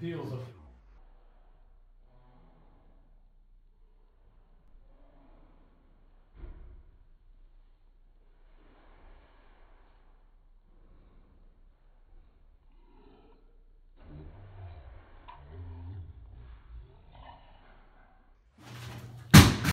appeals of